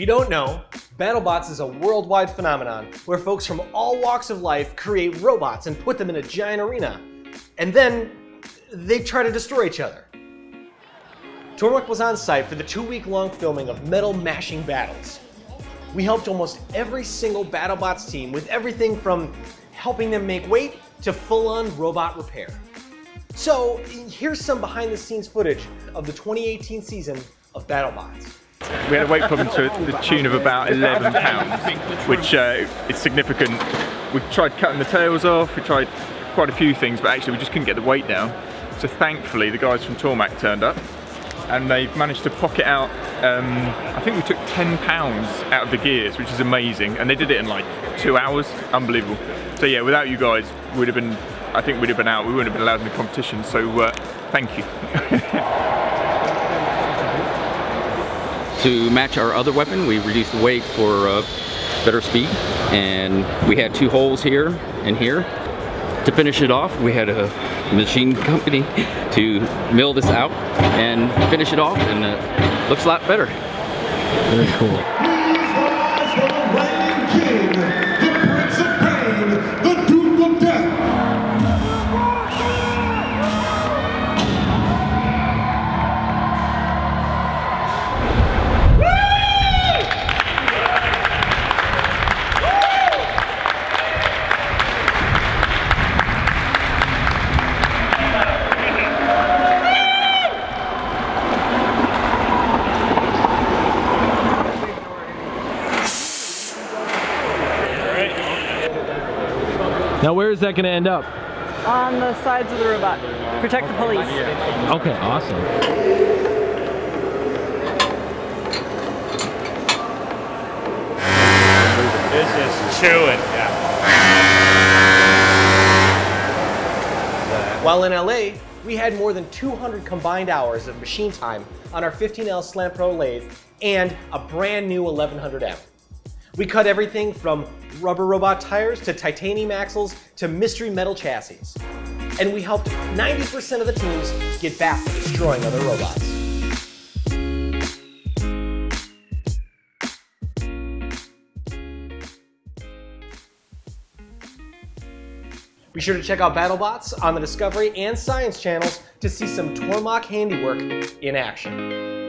you don't know, BattleBots is a worldwide phenomenon where folks from all walks of life create robots and put them in a giant arena. And then they try to destroy each other. Tormach was on site for the two week long filming of metal mashing battles. We helped almost every single BattleBots team with everything from helping them make weight to full on robot repair. So, here's some behind the scenes footage of the 2018 season of BattleBots. We had a weight problem to the tune of about 11 pounds, which uh, is significant. We tried cutting the tails off, we tried quite a few things, but actually we just couldn't get the weight down. So thankfully the guys from Tormach turned up and they've managed to pocket out, um, I think we took 10 pounds out of the gears, which is amazing. And they did it in like two hours, unbelievable. So yeah, without you guys, we'd have been, I think we'd have been out, we wouldn't have been allowed in the competition. So uh, thank you. To match our other weapon, we reduced the weight for uh, better speed. And we had two holes here and here. To finish it off, we had a machine company to mill this out and finish it off and uh, looks a lot better. Very cool. Now where is that going to end up? On the sides of the robot. Protect the police. Okay, awesome. This is chewing, yeah. While in LA, we had more than 200 combined hours of machine time on our 15L Slant Pro lathe and a brand new 1100M. We cut everything from rubber robot tires to titanium axles to mystery metal chassis. And we helped 90% of the teams get back to destroying other robots. Be sure to check out BattleBots on the Discovery and Science channels to see some Tormach handiwork in action.